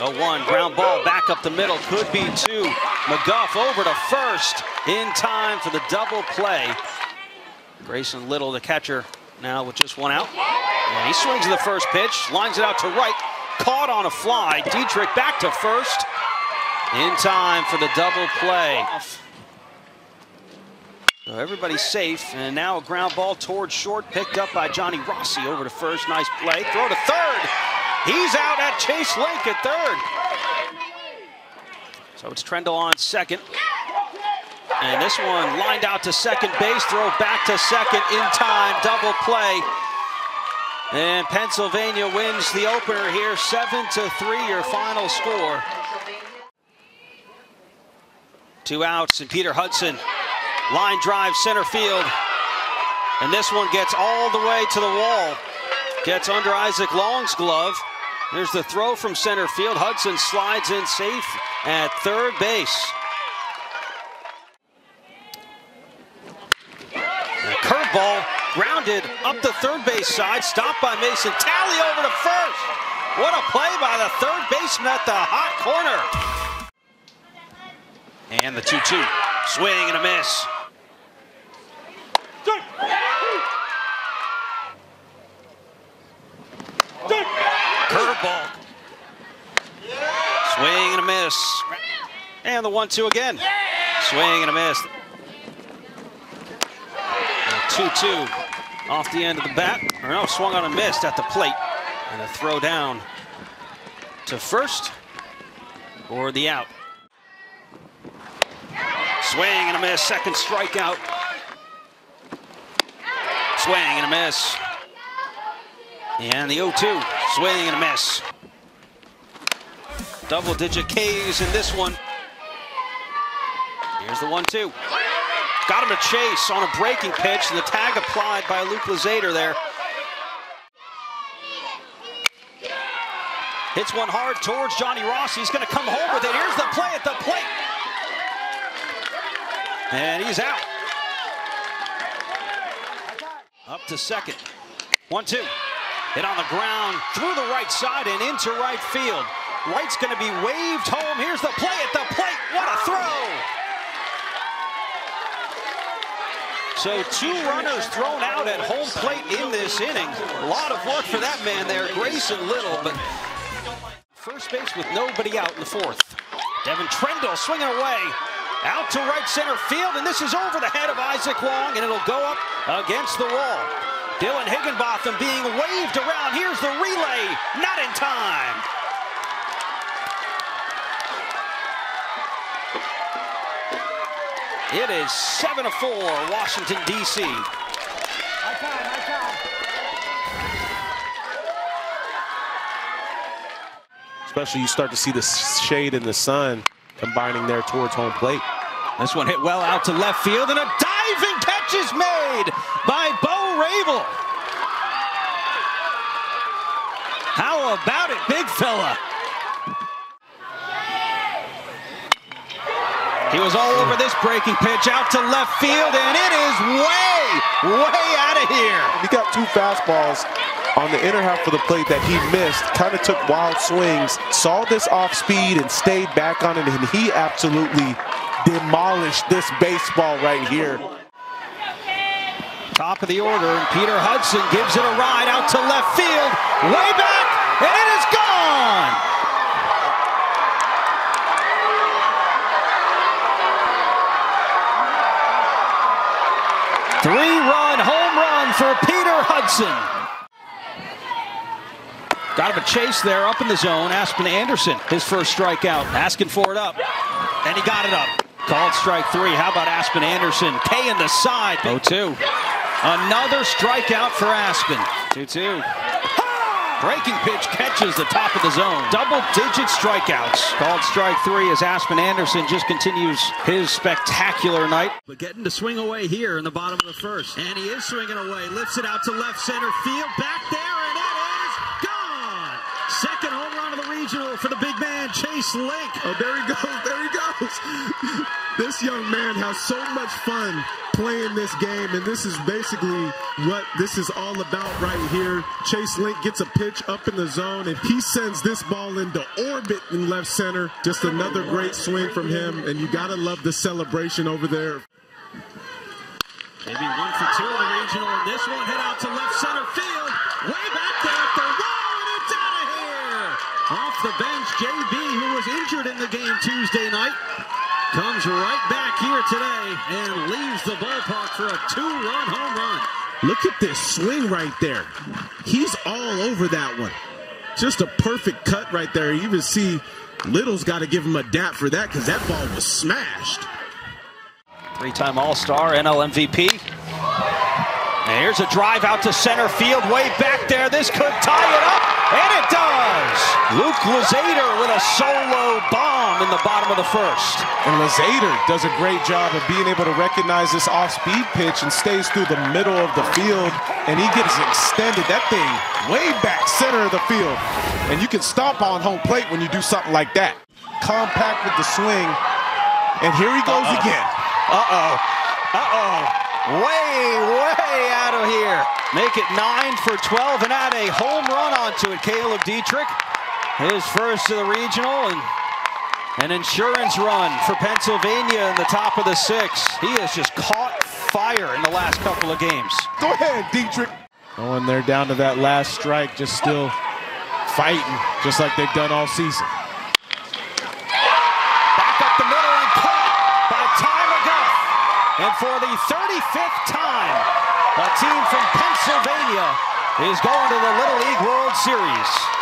A one ground ball back up the middle. Could be two. McGuff over to first in time for the double play. Grayson Little, the catcher, now with just one out. And he swings the first pitch, lines it out to right. Caught on a fly. Dietrich back to first. In time for the double play. So everybody's safe, and now a ground ball towards short, picked up by Johnny Rossi over to first. Nice play. Throw to third. He's out at Chase Lake at third. So it's Trendle on second. And this one lined out to second base, throw back to second in time, double play. And Pennsylvania wins the opener here, seven to three, your final score. Two outs, and Peter Hudson, line drive center field. And this one gets all the way to the wall. Gets under Isaac Long's glove. There's the throw from center field. Hudson slides in safe at third base. Curveball grounded up the third base side, stopped by Mason Tally over to first. What a play by the third baseman at the hot corner. And the 2-2, swing and a miss. Curveball. Swing and a miss. And the 1-2 again. Swing and a miss. 2-2 off the end of the bat. Or no, swung on a miss at the plate. And a throw down to first or the out. Swing and a miss, second strikeout. Swing and a miss. And the 0-2, swing and a miss. Double digit Ks in this one. Here's the 1-2. Got him to chase on a breaking pitch, and the tag applied by Luke Luzader there. Hits one hard towards Johnny Ross. He's going to come home with it. Here's the play at the plate. And he's out. Up to second. One, two. Hit on the ground through the right side and into right field. Right's going to be waved home. Here's the play at the plate. What a throw. So two runners thrown out at home plate in this inning. A lot of work for that man there, Grayson Little, but first base with nobody out in the fourth. Devin Trendle swinging away. Out to right center field, and this is over the head of Isaac Wong, and it'll go up against the wall. Dylan Higginbotham being waved around. Here's the relay, not in time. It is 7 to 4, Washington, D.C. Especially you start to see the shade in the sun combining there towards home plate. This one hit well out to left field, and a diving catch is made by Bo Rabel. How about it, big fella? He was all over this breaking pitch out to left field, and it is way, way out of here. He got two fastballs on the inner half of the plate that he missed, kind of took wild swings, saw this off speed and stayed back on it, and he absolutely demolished this baseball right here. Top of the order, and Peter Hudson gives it a ride out to left field, way back, and it is gone. Three-run home run for Peter Hudson. Got him a chase there up in the zone. Aspen Anderson, his first strikeout, asking for it up. And he got it up. Called strike three. How about Aspen Anderson? K in the side. 0-2. Another strikeout for Aspen. 2-2. Breaking pitch catches the top of the zone. Double-digit strikeouts. Called strike three as Aspen Anderson just continues his spectacular night. But getting to swing away here in the bottom of the first. And he is swinging away. Lifts it out to left center field. Back there, and it is gone. Second home run of the regional for the big man, Chase Link. Oh, there he goes. There he goes. this young man has so much fun playing this game, and this is basically what this is all about right here. Chase Link gets a pitch up in the zone, and he sends this ball into orbit in left center. Just another great swing from him, and you got to love the celebration over there. Maybe one for two in the regional, and this one hit out to left center field. The bench, JB, who was injured in the game Tuesday night, comes right back here today and leaves the ballpark for a two-run home run. Look at this swing right there. He's all over that one. Just a perfect cut right there. You even see Little's got to give him a dap for that because that ball was smashed. Three-time All-Star, NL MVP. And here's a drive out to center field, way back there. This could tie it up, and it does. Luke Luzader with a solo bomb in the bottom of the first. And Luzader does a great job of being able to recognize this off-speed pitch and stays through the middle of the field, and he gets extended. That thing way back center of the field. And you can stomp on home plate when you do something like that. Compact with the swing, and here he goes uh -oh. again. Uh-oh. Uh-oh. Way, way out of here. Make it 9 for 12 and add a home run onto it. Caleb Dietrich, his first of the regional and an insurance run for Pennsylvania in the top of the six. He has just caught fire in the last couple of games. Go ahead, Dietrich. Oh, Going there down to that last strike, just still fighting, just like they've done all season. Back up the middle and caught by Ty McGuff. And for the 35th time, a team from Pennsylvania is going to the Little League World Series.